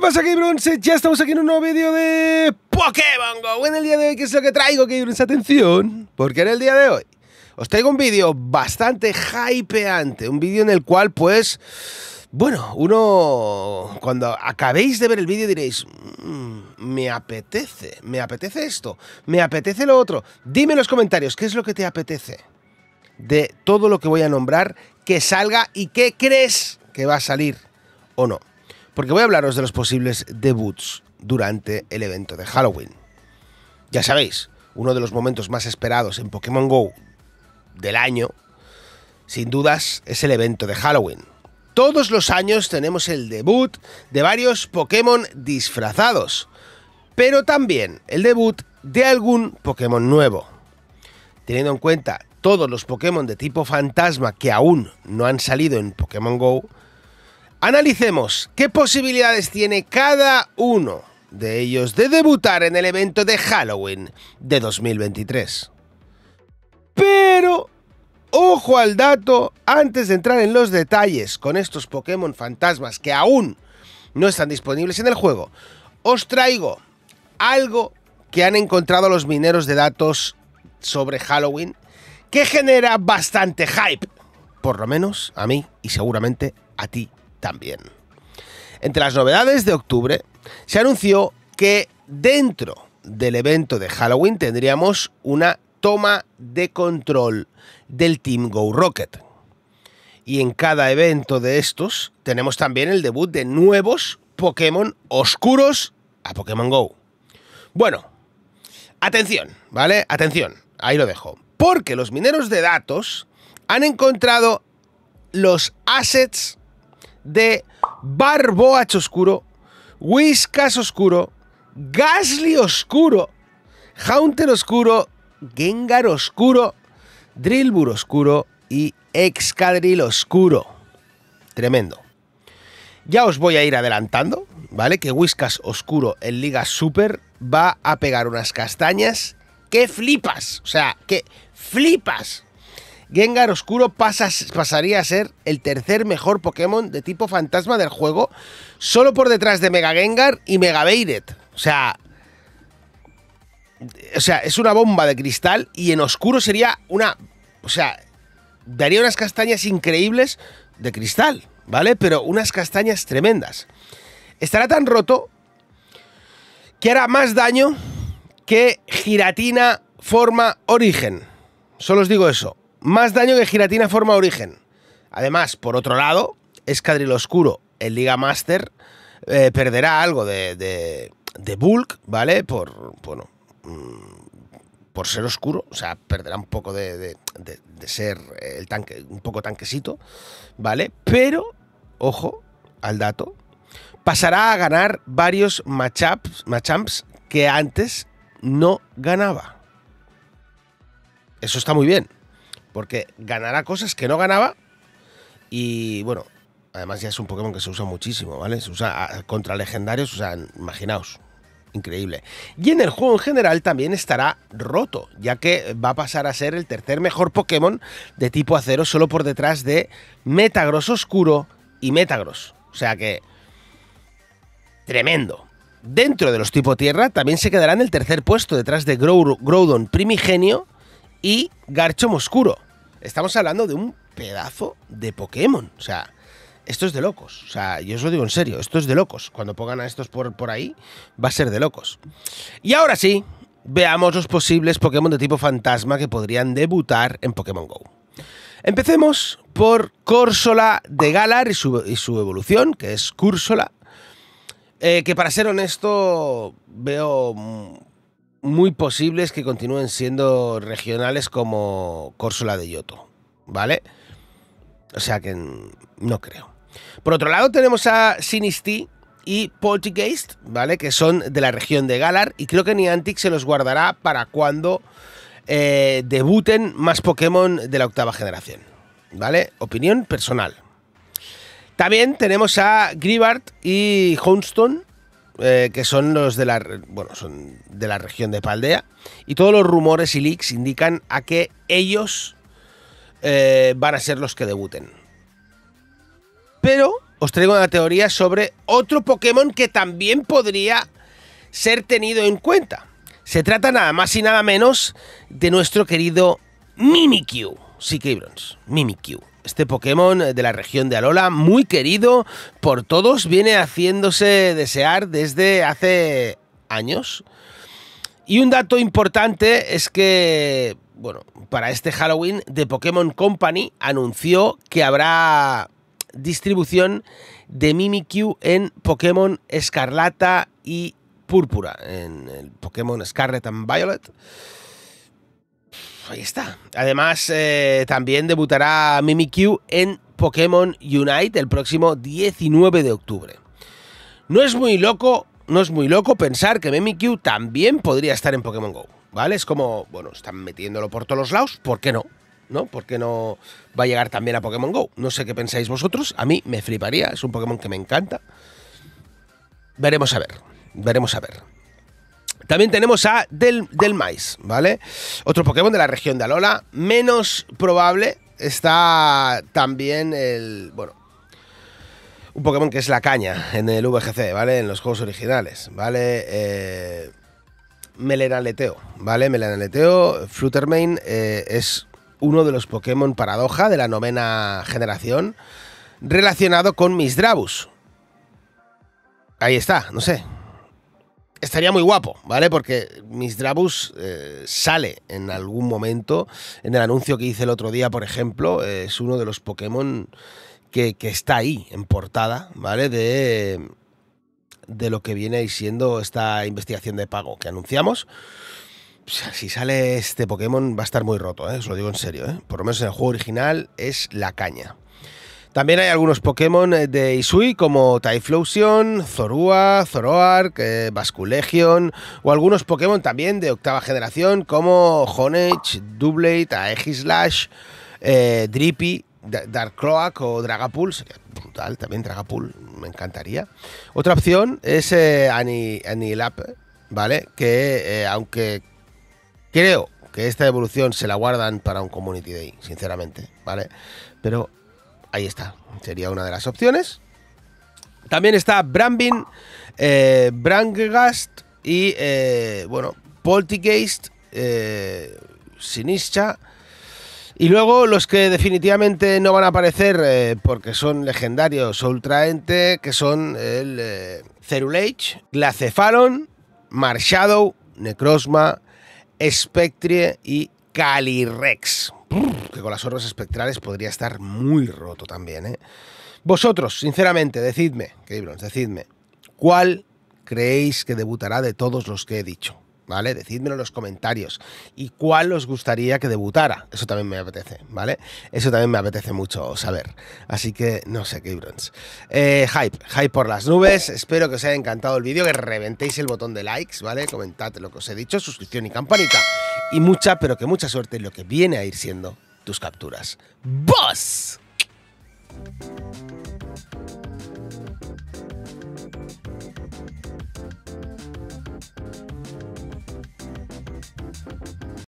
pasa, Gabrons? Ya estamos aquí en un nuevo vídeo de Pokémon Go. En el día de hoy, ¿qué es lo que traigo, Gabrons? Atención, porque en el día de hoy os traigo un vídeo bastante hypeante. Un vídeo en el cual, pues, bueno, uno, cuando acabéis de ver el vídeo diréis, "Mm, me apetece, me apetece esto, me apetece lo otro. Dime en los comentarios, ¿qué es lo que te apetece? De todo lo que voy a nombrar, que salga y qué crees que va a salir o no. Porque voy a hablaros de los posibles debuts durante el evento de Halloween. Ya sabéis, uno de los momentos más esperados en Pokémon Go del año, sin dudas, es el evento de Halloween. Todos los años tenemos el debut de varios Pokémon disfrazados, pero también el debut de algún Pokémon nuevo. Teniendo en cuenta todos los Pokémon de tipo fantasma que aún no han salido en Pokémon Go, analicemos qué posibilidades tiene cada uno de ellos de debutar en el evento de Halloween de 2023. Pero, ojo al dato, antes de entrar en los detalles con estos Pokémon fantasmas que aún no están disponibles en el juego, os traigo algo que han encontrado los mineros de datos sobre Halloween que genera bastante hype. Por lo menos a mí y seguramente a ti también. Entre las novedades de octubre se anunció que dentro del evento de Halloween tendríamos una toma de control del Team Go Rocket. Y en cada evento de estos tenemos también el debut de nuevos Pokémon oscuros a Pokémon Go. Bueno, atención, ¿vale? Atención, ahí lo dejo. Porque los mineros de datos han encontrado los assets de Barboach Oscuro, Whiskas Oscuro, Gasly Oscuro, Haunter Oscuro, Gengar Oscuro, Drillbur Oscuro y Excadrill Oscuro. Tremendo. Ya os voy a ir adelantando, ¿vale? Que Whiskas Oscuro en Liga Super va a pegar unas castañas que flipas. O sea, que flipas. Gengar Oscuro pasa, pasaría a ser el tercer mejor Pokémon de tipo fantasma del juego, solo por detrás de Mega Gengar y Mega Bairet. O sea, o sea, es una bomba de cristal y en oscuro sería una, o sea, daría unas castañas increíbles de cristal, ¿vale? Pero unas castañas tremendas. Estará tan roto que hará más daño que Giratina forma origen. Solo os digo eso. Más daño que Giratina forma origen. Además, por otro lado, Escadril Oscuro en Liga Master eh, perderá algo de, de, de, bulk, ¿vale? Por, bueno, mm, por ser oscuro, o sea, perderá un poco de, de, de, ser el tanque, un poco tanquecito, ¿vale? Pero, ojo al dato, pasará a ganar varios matchups, matchups que antes no ganaba. Eso está muy bien, porque ganará cosas que no ganaba y bueno, además ya es un Pokémon que se usa muchísimo, ¿vale? Se usa contra legendarios, o sea, imaginaos, increíble. Y en el juego en general también estará roto, ya que va a pasar a ser el tercer mejor Pokémon de tipo acero solo por detrás de Metagross Oscuro y Metagross. O sea que... Tremendo. Dentro de los tipo tierra también se quedará en el tercer puesto detrás de Groudon Primigenio y Garchomp Oscuro. Estamos hablando de un pedazo de Pokémon. O sea, esto es de locos. O sea, yo os lo digo en serio, esto es de locos. Cuando pongan a estos por, por ahí, va a ser de locos. Y ahora sí, veamos los posibles Pokémon de tipo fantasma que podrían debutar en Pokémon Go. Empecemos por Corsola de Galar y su, evolución, que es Cursola. Eh, que para ser honesto, veo muy posibles que continúen siendo regionales como Corsola de Yoto, ¿vale? O sea que no creo. Por otro lado, tenemos a Sinistea y Poltergeist, ¿vale? Que son de la región de Galar. Y creo que Niantic se los guardará para cuando eh, debuten más Pokémon de la octava generación. ¿Vale? Opinión personal. También tenemos a Gribart y Houndstone, eh, que son los de la, bueno, son de la región de Paldea. Y todos los rumores y leaks indican a que ellos eh, van a ser los que debuten. Pero os traigo una teoría sobre otro Pokémon que también podría ser tenido en cuenta. Se trata nada más y nada menos de nuestro querido Mimikyu. Sí, Cabrons, Mimikyu. Este Pokémon de la región de Alola, muy querido por todos, viene haciéndose desear desde hace años. Y un dato importante es que, bueno, para este Halloween, The Pokémon Company anunció que habrá distribución de Mimikyu en Pokémon Escarlata y Púrpura, en el Pokémon Scarlet and Violet. Ahí está. Además, eh, también debutará Mimikyu en Pokémon Unite el próximo 19 de octubre. No es muy loco, no es muy loco pensar que Mimikyu también podría estar en Pokémon Go, ¿vale? Es como, bueno, están metiéndolo por todos los lados, ¿por qué no? ¿No? ¿Por qué no va a llegar también a Pokémon Go? No sé qué pensáis vosotros, a mí me fliparía, es un Pokémon que me encanta. Veremos a ver, veremos a ver. También tenemos a Del, Mais, ¿vale? Otro Pokémon de la región de Alola. Menos probable está también el. Bueno. Un Pokémon que es la caña en el VGC, ¿vale? En los juegos originales, ¿vale? Eh, Melanaleteo, ¿vale? Melanaleteo, Fluttermane eh, es uno de los Pokémon paradoja de la novena generación relacionado con Misdravus. Ahí está, no sé, estaría muy guapo, ¿vale? Porque Miss Drabus eh, sale en algún momento. En el anuncio que hice el otro día, por ejemplo, es uno de los Pokémon que, está ahí, en portada, ¿vale? De, de lo que viene ahí siendo esta investigación de pago que anunciamos. si sale este Pokémon va a estar muy roto, ¿eh? os lo digo en serio. ¿eh? Por lo menos en el juego original es la caña. También hay algunos Pokémon eh, de Isui como Typhlosion, Zorua, Zoroark, eh, Basculegion o algunos Pokémon también de octava generación como Honedge, Doublade, Aegislash, eh, Drippy, Darkroak o Dragapult. Sería brutal también Dragapult, me encantaría. Otra opción es eh, Anilap, ¿vale? Que aunque creo que esta evolución se la guardan para un Community Day, sinceramente, ¿vale? Pero Ahí está, sería una de las opciones. También está Brambin, eh, y, eh, bueno, Poltigeist, eh. Y luego los que definitivamente no van a aparecer eh, porque son legendarios o ultraente, que son el eh, Cerulage, Glacephalon, Marshadow, Necrosma, Spectrie y Calyrex que con las orbes espectrales podría estar muy roto también. ¿eh? Vosotros, sinceramente, decidme, decidme, ¿cuál creéis que debutará de todos los que he dicho? ¿Vale? Decídmelo en los comentarios. ¿Y cuál os gustaría que debutara? Eso también me apetece, ¿vale? Eso también me apetece mucho saber. Así que, no sé, Cabrons. Eh, hype, hype por las nubes. Espero que os haya encantado el vídeo, que reventéis el botón de likes, ¿vale? Comentad lo que os he dicho, suscripción y campanita y mucha, pero que mucha suerte en lo que viene a ir siendo tus capturas. ¡Boss!